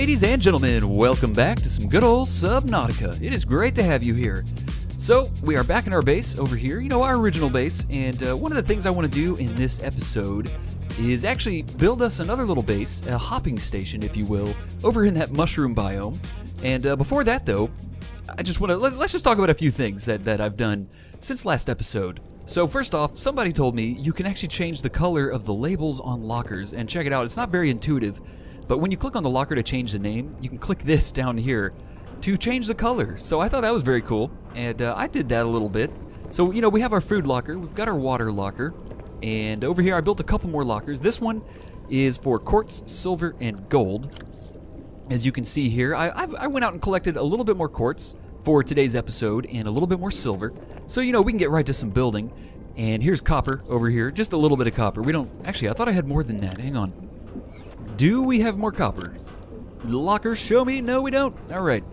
Ladies and gentlemen, welcome back to some good old Subnautica. It is great to have you here. So, we are back in our base over here, you know, our original base, and uh, one of the things I want to do in this episode is actually build us another little base, a hopping station, if you will, over in that mushroom biome. And uh, before that, though, I just want to let, us just talk about a few things that, that I've done since last episode. So, first off, somebody told me you can actually change the color of the labels on lockers, and check it out, it's not very intuitive, but when you click on the locker to change the name, you can click this down here to change the color. So I thought that was very cool, and uh, I did that a little bit. So, you know, we have our food locker, we've got our water locker, and over here I built a couple more lockers. This one is for quartz, silver, and gold. As you can see here, I, I went out and collected a little bit more quartz for today's episode and a little bit more silver. So, you know, we can get right to some building. And here's copper over here, just a little bit of copper. We don't, actually, I thought I had more than that. Hang on. Do we have more copper? Lockers, show me. No, we don't. All right.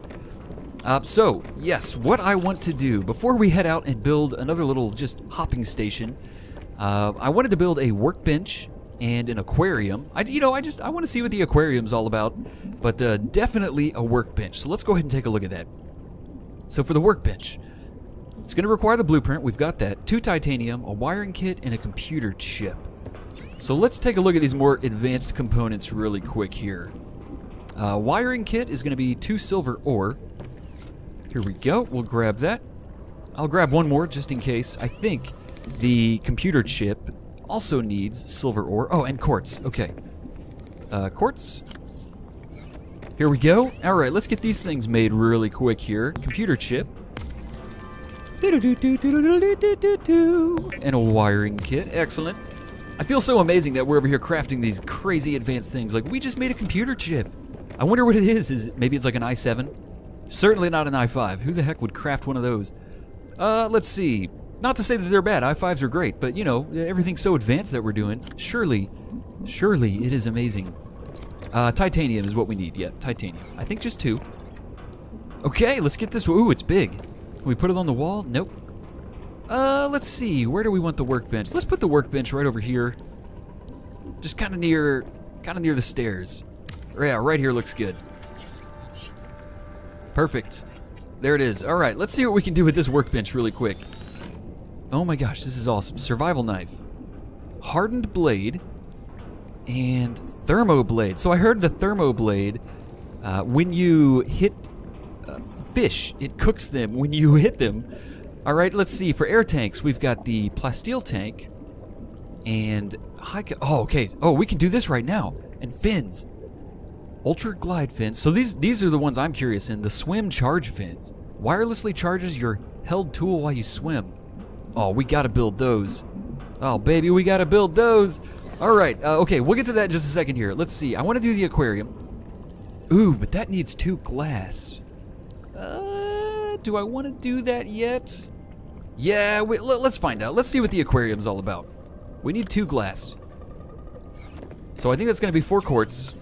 Uh, so, yes, what I want to do before we head out and build another little just hopping station, uh, I wanted to build a workbench and an aquarium. I, you know, I just I want to see what the aquarium's all about, but uh, definitely a workbench. So let's go ahead and take a look at that. So for the workbench, it's going to require the blueprint. We've got that. Two titanium, a wiring kit, and a computer chip. So let's take a look at these more advanced components really quick here. Uh, wiring kit is going to be two silver ore. Here we go. We'll grab that. I'll grab one more just in case. I think the computer chip also needs silver ore. Oh, and quartz. Okay. Uh, quartz. Here we go. All right, let's get these things made really quick here. Computer chip. And a wiring kit. Excellent. I feel so amazing that we're over here crafting these crazy advanced things. Like, we just made a computer chip. I wonder what it is. Is it, maybe it's like an i7? Certainly not an i5. Who the heck would craft one of those? Uh, let's see. Not to say that they're bad. i5s are great, but you know, everything's so advanced that we're doing. Surely, surely it is amazing. Uh, titanium is what we need. Yeah, titanium. I think just two. Okay, let's get this. Ooh, it's big. Can we put it on the wall? Nope. Uh, let's see. Where do we want the workbench? Let's put the workbench right over here. Just kind of near, kind of near the stairs. Yeah, right here looks good. Perfect. There it is. All right, let's see what we can do with this workbench really quick. Oh my gosh, this is awesome. Survival knife. Hardened blade. And thermo blade. So I heard the thermo blade, uh, when you hit uh, fish, it cooks them when you hit them. All right, let's see. For air tanks, we've got the plasteel tank and high. Oh, okay. Oh, we can do this right now. And fins, ultra glide fins. So these these are the ones I'm curious in. The swim charge fins wirelessly charges your held tool while you swim. Oh, we gotta build those. Oh, baby, we gotta build those. All right. Uh, okay, we'll get to that in just a second here. Let's see. I want to do the aquarium. Ooh, but that needs two glass. Uh, do I want to do that yet? Yeah, wait, let's find out. Let's see what the aquarium's all about. We need two glass. So I think that's going to be four quartz.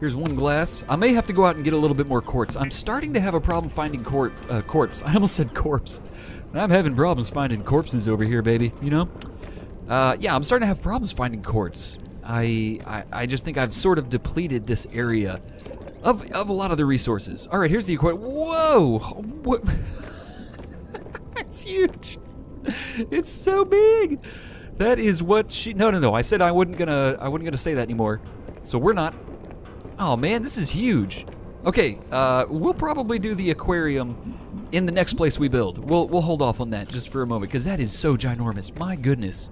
Here's one glass. I may have to go out and get a little bit more quartz. I'm starting to have a problem finding quart, uh, quartz. I almost said corpse. I'm having problems finding corpses over here, baby. You know? Uh, yeah, I'm starting to have problems finding quartz. I, I, I just think I've sort of depleted this area of, of a lot of the resources. All right, here's the aquarium. Whoa! What? It's huge. It's so big. That is what she. No, no, no. I said I wouldn't gonna. I wasn't gonna say that anymore. So we're not. Oh man, this is huge. Okay, uh, we'll probably do the aquarium in the next place we build. We'll we'll hold off on that just for a moment because that is so ginormous. My goodness.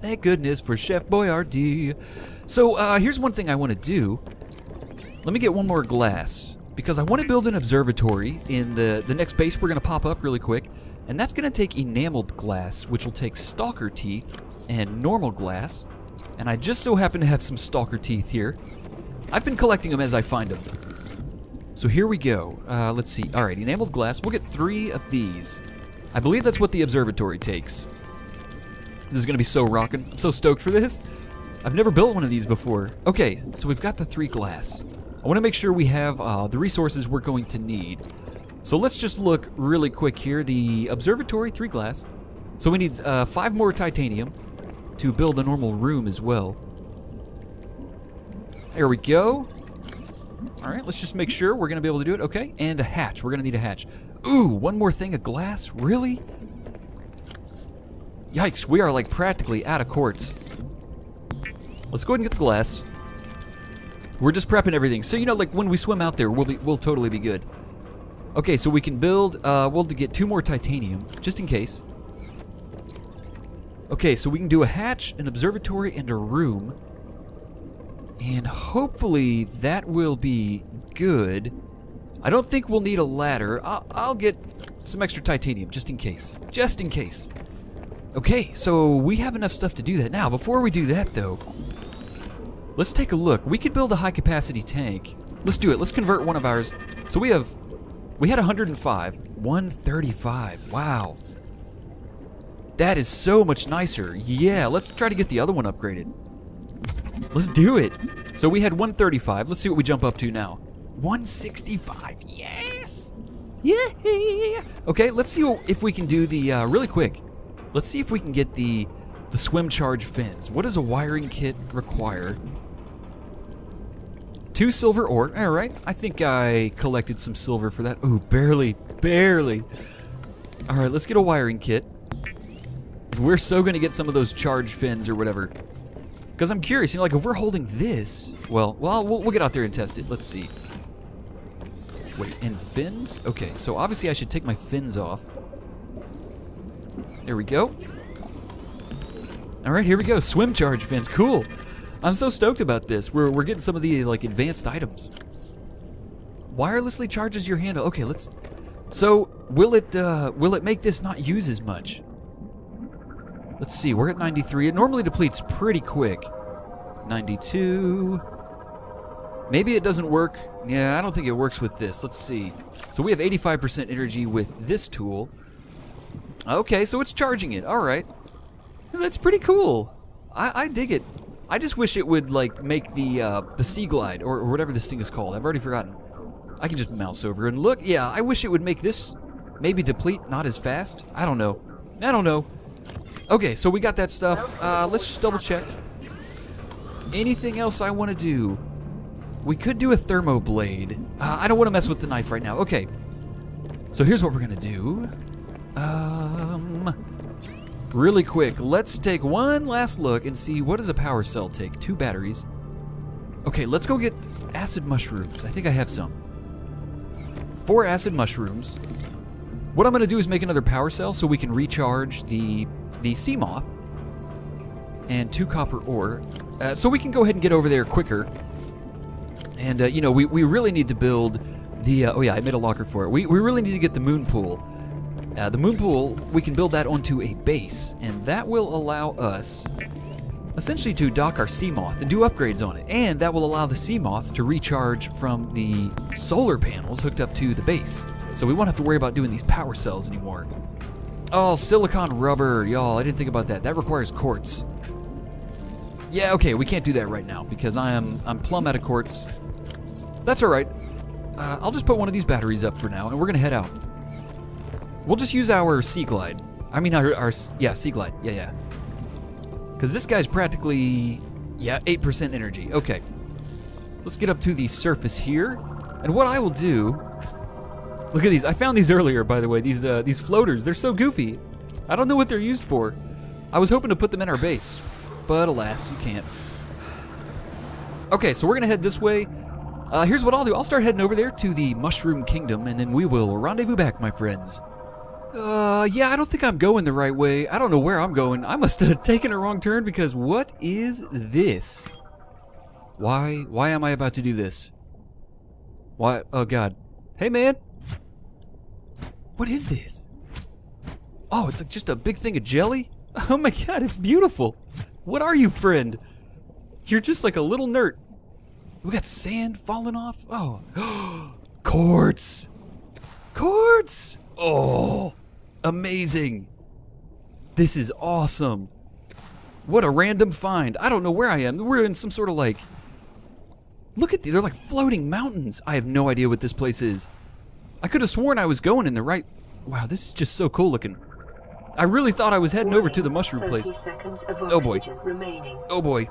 Thank goodness for Chef Boyardee. So uh, here's one thing I want to do. Let me get one more glass because I want to build an observatory in the, the next base we're going to pop up really quick. And that's going to take enameled glass, which will take stalker teeth and normal glass. And I just so happen to have some stalker teeth here. I've been collecting them as I find them. So here we go. Uh, let's see. All right, enameled glass. We'll get three of these. I believe that's what the observatory takes. This is going to be so rocking. I'm so stoked for this. I've never built one of these before. Okay, so we've got the three glass. I want to make sure we have uh, the resources we're going to need. So let's just look really quick here. The observatory, three glass. So we need uh, five more titanium to build a normal room as well. There we go. All right, let's just make sure we're gonna be able to do it. Okay, and a hatch. We're gonna need a hatch. Ooh, one more thing of glass? Really? Yikes, we are like practically out of quartz. Let's go ahead and get the glass. We're just prepping everything. So, you know, like when we swim out there, we'll be, we'll totally be good. Okay, so we can build, uh, we'll get two more titanium, just in case. Okay, so we can do a hatch, an observatory, and a room. And hopefully that will be good. I don't think we'll need a ladder. I'll, I'll get some extra titanium, just in case. Just in case. Okay, so we have enough stuff to do that. Now, before we do that, though, let's take a look. We could build a high-capacity tank. Let's do it. Let's convert one of ours. So we have, we had 105, 135. Wow. That is so much nicer. Yeah, let's try to get the other one upgraded. Let's do it. So we had 135. Let's see what we jump up to now. 165. Yes. Yeah. Okay, let's see if we can do the uh, really quick. Let's see if we can get the the swim charge fins. What does a wiring kit require? Two silver ore. All right. I think I collected some silver for that. Ooh, barely, barely. All right, let's get a wiring kit. We're so going to get some of those charge fins or whatever. Because I'm curious, you know, like if we're holding this, well, well, we'll, we'll get out there and test it. Let's see. Wait, and fins? Okay, so obviously I should take my fins off. There we go. All right, here we go. Swim charge fins. Cool. I'm so stoked about this. We're, we're getting some of the like advanced items. Wirelessly charges your handle. Okay, let's. So will it uh, will it make this not use as much? Let's see. We're at 93. It normally depletes pretty quick. 92. Maybe it doesn't work. Yeah, I don't think it works with this. Let's see. So we have 85% energy with this tool. Okay, so it's charging it. All right. That's pretty cool. I, I dig it. I just wish it would like make the uh, the sea glide or, or whatever this thing is called. I've already forgotten. I can just mouse over and look. Yeah, I wish it would make this maybe deplete not as fast. I don't know. I don't know. Okay, so we got that stuff. Uh, let's just double check. Anything else I want to do? We could do a thermo blade. Uh, I don't want to mess with the knife right now. Okay. So here's what we're going to do. Um, really quick, let's take one last look and see what does a power cell take? Two batteries. Okay, let's go get acid mushrooms. I think I have some. Four acid mushrooms. What I'm going to do is make another power cell so we can recharge the the Seamoth and two copper ore. Uh, so we can go ahead and get over there quicker. And, uh, you know, we, we really need to build the... Uh, oh, yeah, I made a locker for it. We, we really need to get the moon pool. Uh, the moon pool, we can build that onto a base, and that will allow us essentially to dock our Seamoth and do upgrades on it. And that will allow the Seamoth to recharge from the solar panels hooked up to the base. So we won't have to worry about doing these power cells anymore. Oh, silicon rubber. Y'all, I didn't think about that. That requires quartz. Yeah, okay, we can't do that right now because I am I'm plumb out of quartz. That's all right. Uh, I'll just put one of these batteries up for now, and we're gonna head out. We'll just use our Sea Glide. I mean, our, our yeah, Sea Glide. Yeah, yeah. Because this guy's practically, yeah, 8% energy. Okay. So let's get up to the surface here. And what I will do, look at these. I found these earlier, by the way. These uh, these floaters. They're so goofy. I don't know what they're used for. I was hoping to put them in our base, but alas, you can't. Okay, so we're gonna head this way. Uh, here's what I'll do. I'll start heading over there to the Mushroom Kingdom, and then we will rendezvous back, my friends. Uh, yeah, I don't think I'm going the right way. I don't know where I'm going. I must have taken a wrong turn because what is this? Why, why am I about to do this? Why, oh god. Hey man! What is this? Oh, it's like just a big thing of jelly? Oh my god, it's beautiful! What are you, friend? You're just like a little nerd. We got sand falling off? Oh. Quartz! Quartz! Oh! Amazing! This is awesome! What a random find. I don't know where I am. We're in some sort of like... Look at these. They're like floating mountains. I have no idea what this place is. I could have sworn I was going in the right... Wow, this is just so cool looking. I really thought I was heading over to the mushroom place. Oh boy. Remaining. Oh boy.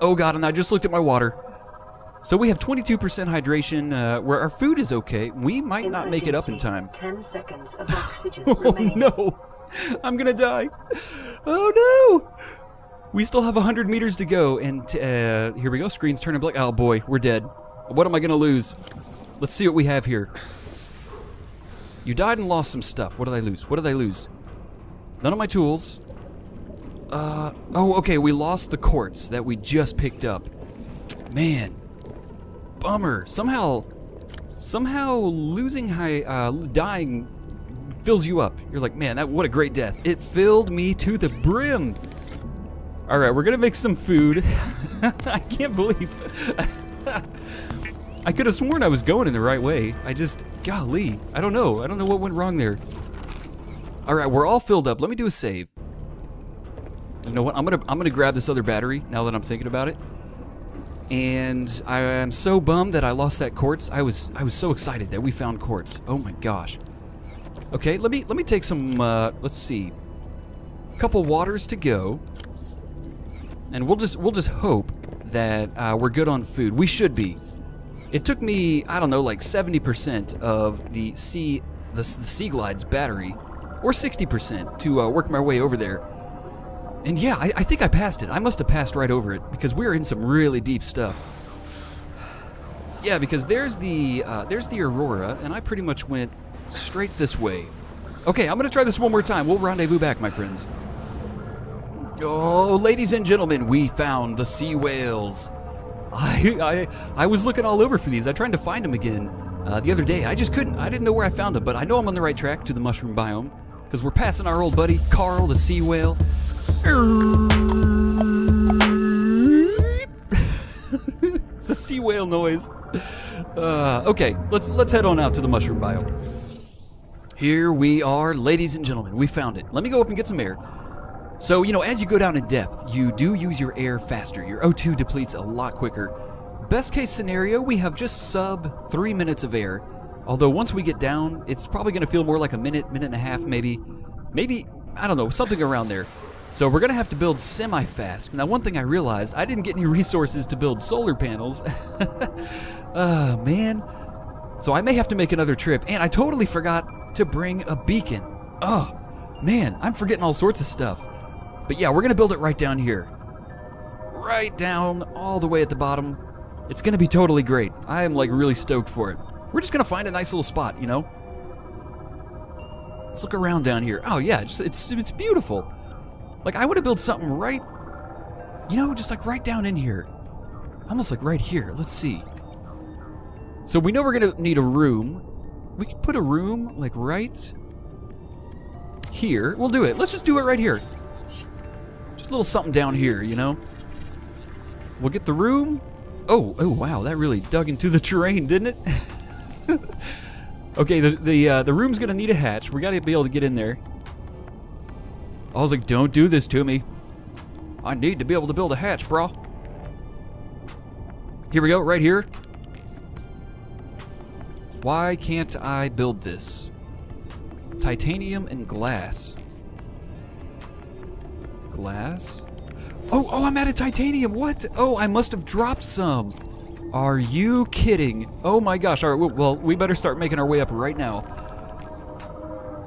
Oh god, and I just looked at my water. So we have 22% hydration, uh, where our food is okay. We might not make it up in time. Ten seconds of oxygen Oh remaining. no! I'm gonna die. Oh no! We still have 100 meters to go, and uh, here we go. Screen's turning black. Oh boy, we're dead. What am I gonna lose? Let's see what we have here. You died and lost some stuff. What did I lose? What did I lose? None of my tools. Uh, oh, okay, we lost the quartz that we just picked up. Man, bummer. Somehow, somehow losing high, uh, dying fills you up. You're like, man, that what a great death. It filled me to the brim. All right, we're gonna make some food. I can't believe. I could have sworn I was going in the right way. I just, golly, I don't know. I don't know what went wrong there. All right, we're all filled up. Let me do a save. You know what? I'm gonna I'm gonna grab this other battery now that I'm thinking about it. And I am so bummed that I lost that quartz. I was I was so excited that we found quartz. Oh my gosh. Okay, let me let me take some. Uh, let's see, a couple waters to go, and we'll just we'll just hope that uh, we're good on food. We should be. It took me I don't know like 70% of the sea the, the Sea Glide's battery, or 60% to uh, work my way over there. And yeah, I, I think I passed it. I must have passed right over it because we're in some really deep stuff. Yeah, because there's the uh, there's the Aurora, and I pretty much went straight this way. Okay, I'm gonna try this one more time. We'll rendezvous back, my friends. Oh, ladies and gentlemen, we found the sea whales. I I I was looking all over for these. I tried to find them again uh, the other day. I just couldn't. I didn't know where I found them, but I know I'm on the right track to the mushroom biome because we're passing our old buddy Carl, the sea whale. it's a sea whale noise. Uh, okay, let's let's head on out to the mushroom biome. Here we are, ladies and gentlemen. We found it. Let me go up and get some air. So, you know, as you go down in depth, you do use your air faster. Your O2 depletes a lot quicker. Best case scenario, we have just sub three minutes of air. Although once we get down, it's probably going to feel more like a minute, minute and a half, maybe. Maybe, I don't know, something around there. So we're to have to build semi fast. Now, one thing I realized, I didn't get any resources to build solar panels. oh man. So I may have to make another trip. And I totally forgot to bring a beacon. Oh, man, I'm forgetting all sorts of stuff. But yeah, we're to build it right down here. Right down all the way at the bottom. It's to be totally great. I am like really stoked for it. We're just to find a nice little spot, you know? Let's look around down here. Oh yeah, it's it's, it's beautiful. Like I would have built something right you know, just like right down in here. Almost like right here. Let's see. So we know we're going to need a room. We could put a room like right here. We'll do it. Let's just do it right here. Just a little something down here, you know? We'll get the room. Oh, oh wow, that really dug into the terrain, didn't it? okay, the the uh, the room's gonna need a hatch. We gotta be able to get in there. I was like, don't do this to me. I need to be able to build a hatch, bro. Here we go, right here. Why can't I build this? Titanium and glass. Glass? Oh, oh, I'm out of titanium. What? Oh, I must have dropped some. Are you kidding? Oh my gosh. All right, well, we better start making our way up right now.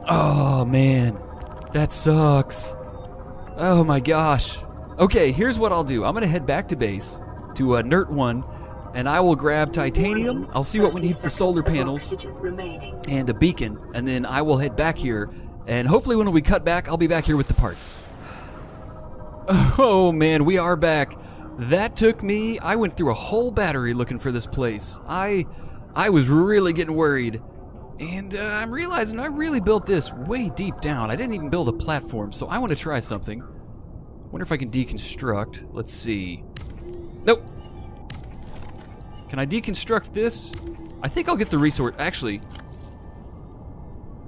Oh, man. That sucks. Oh my gosh. Okay, here's what I'll do. I'm to head back to base to uh, Nert 1 and I will grab titanium. I'll see what we need for solar panels and a beacon, and then I will head back here. And hopefully, when we cut back, I'll be back here with the parts. Oh man, we are back. That took me. I went through a whole battery looking for this place. I, I was really getting worried, and uh, I'm realizing I really built this way deep down. I didn't even build a platform, so I want to try something. Wonder if I can deconstruct. Let's see. Nope. Can I deconstruct this? I think I'll get the resource. Actually,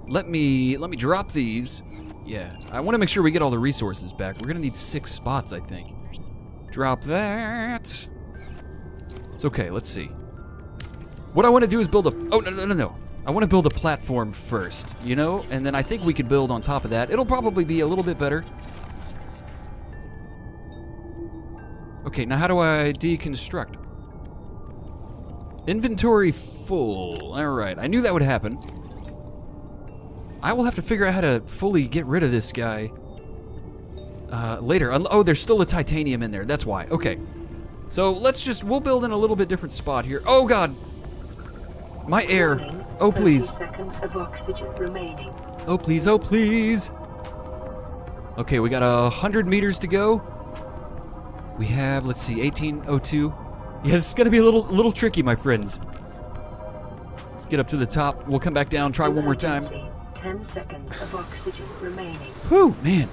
let me let me drop these. Yeah, I want to make sure we get all the resources back. We're gonna need six spots, I think. Drop that. It's okay. Let's see. What I want to do is build a. Oh no no no no! I want to build a platform first, you know, and then I think we could build on top of that. It'll probably be a little bit better. Okay, now how do I deconstruct? Inventory full. Alright, I knew that would happen. I will have to figure out how to fully get rid of this guy uh, later. Oh, there's still a titanium in there. That's why. Okay. So let's just, we'll build in a little bit different spot here. Oh, God. My air. Oh, please. seconds of oxygen remaining. Oh, please. Oh, please. Okay, we got a hundred meters to go. We have, let's see, 1802. Yeah, this is gonna be a little, little tricky, my friends. Let's get up to the top. We'll come back down, try one more time. 10 seconds of oxygen remaining. Whew, man.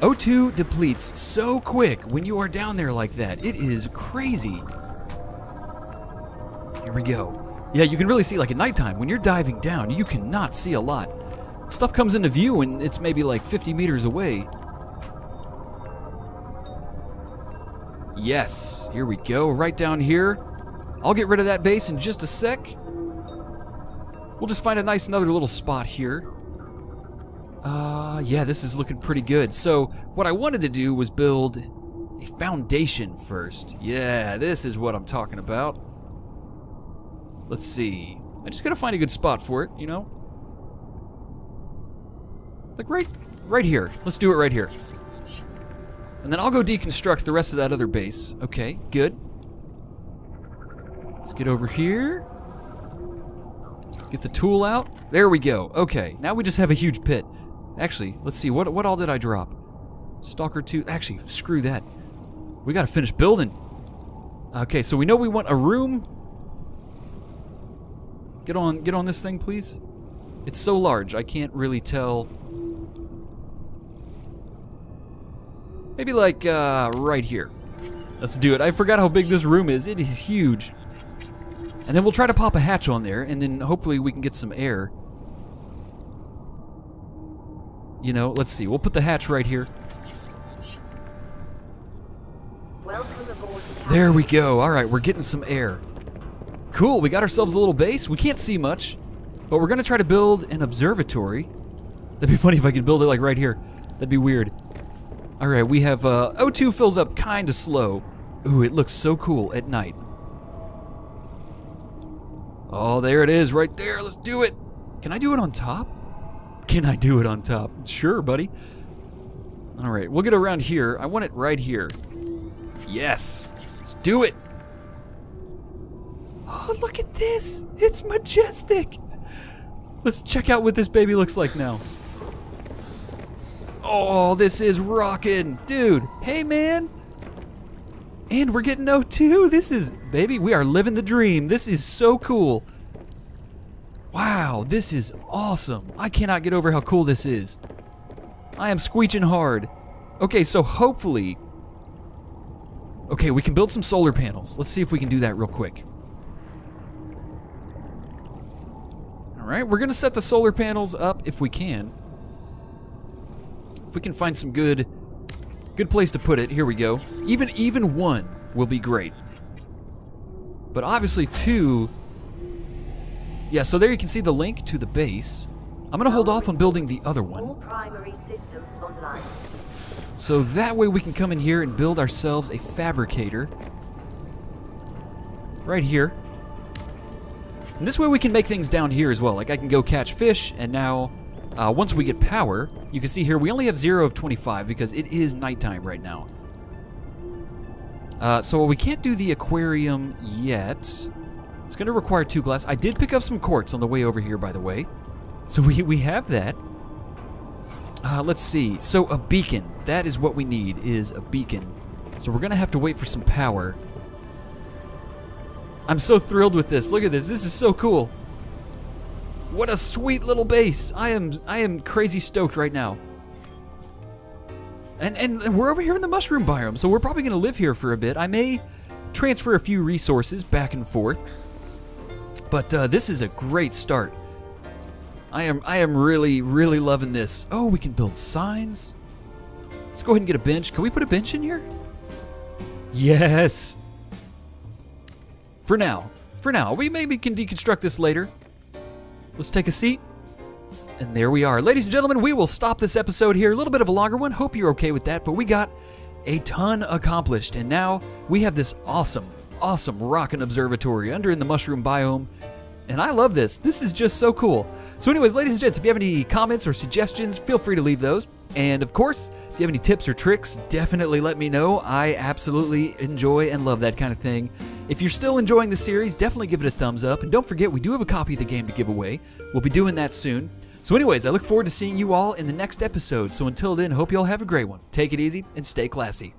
O2 depletes so quick when you are down there like that. It is crazy. Here we go. Yeah, you can really see, like at nighttime, when you're diving down, you cannot see a lot. Stuff comes into view and it's maybe like 50 meters away. Yes, here we go, right down here. I'll get rid of that base in just a sec. We'll just find a nice another little spot here. Uh, yeah, this is looking pretty good. So, what I wanted to do was build a foundation first. Yeah, this is what I'm talking about. Let's see. I just gotta find a good spot for it, you know? Like right, right here. Let's do it right here. And then I'll go deconstruct the rest of that other base. Okay, good. Let's get over here. Get the tool out. There we go. Okay, now we just have a huge pit. Actually, let's see. What what all did I drop? Stalker 2. Actually, screw that. We gotta finish building. Okay, so we know we want a room. Get on get on this thing, please. It's so large, I can't really tell. Maybe like uh, right here. Let's do it. I forgot how big this room is. It is huge. And then we'll try to pop a hatch on there, and then hopefully we can get some air. You know, let's see. We'll put the hatch right here. There we go. All right, we're getting some air. Cool, we got ourselves a little base. We can't see much, but we're to try to build an observatory. That'd be funny if I could build it like right here. That'd be weird. All right, we have uh, O2 fills up kind of slow. Ooh, it looks so cool at night. Oh, there it is right there. Let's do it. Can I do it on top? Can I do it on top? Sure, buddy. All right, we'll get around here. I want it right here. Yes. Let's do it. Oh, look at this. It's majestic. Let's check out what this baby looks like now. Oh, this is rocking! Dude, hey man. And we're getting O2. This is, baby, we are living the dream. This is so cool. Wow, this is awesome. I cannot get over how cool this is. I am squeeching hard. Okay, so hopefully. Okay, we can build some solar panels. Let's see if we can do that real quick. Right, we're gonna set the solar panels up if we can. If we can find some good, good place to put it. Here we go. Even even one will be great. But obviously two. Yeah, so there you can see the link to the base. I'm gonna hold off on building the other one. Primary systems online. So that way we can come in here and build ourselves a fabricator. Right here. And this way we can make things down here as well. Like I can go catch fish, and now, uh, once we get power, you can see here we only have 0 of 25 because it is nighttime right now. Uh, so we can't do the aquarium yet. It's going to require two glass. I did pick up some quartz on the way over here, by the way. So we, we have that. Uh, let's see. So a beacon. That is what we need, is a beacon. So we're gonna have to wait for some power. I'm so thrilled with this. Look at this. This is so cool. What a sweet little base. I am I am crazy stoked right now. And and we're over here in the mushroom biome, so we're probably gonna live here for a bit. I may transfer a few resources back and forth. But uh, this is a great start. I am I am really really loving this. Oh, we can build signs. Let's go ahead and get a bench. Can we put a bench in here? Yes. For now. For now. We maybe can deconstruct this later. Let's take a seat. And there we are. Ladies and gentlemen, we will stop this episode here. A little bit of a longer one. Hope you're okay with that, but we got a ton accomplished, and now we have this awesome, awesome rockin' observatory under in the mushroom biome. And I love this. This is just so cool. So, anyways, ladies and gents, if you have any comments or suggestions, feel free to leave those. And of course, if you have any tips or tricks, definitely let me know. I absolutely enjoy and love that kind of thing. If you're still enjoying the series, definitely give it a thumbs up. And don't forget, we do have a copy of the game to give away. We'll be doing that soon. So, anyways, I look forward to seeing you all in the next episode. So, until then, hope you all have a great one. Take it easy and stay classy.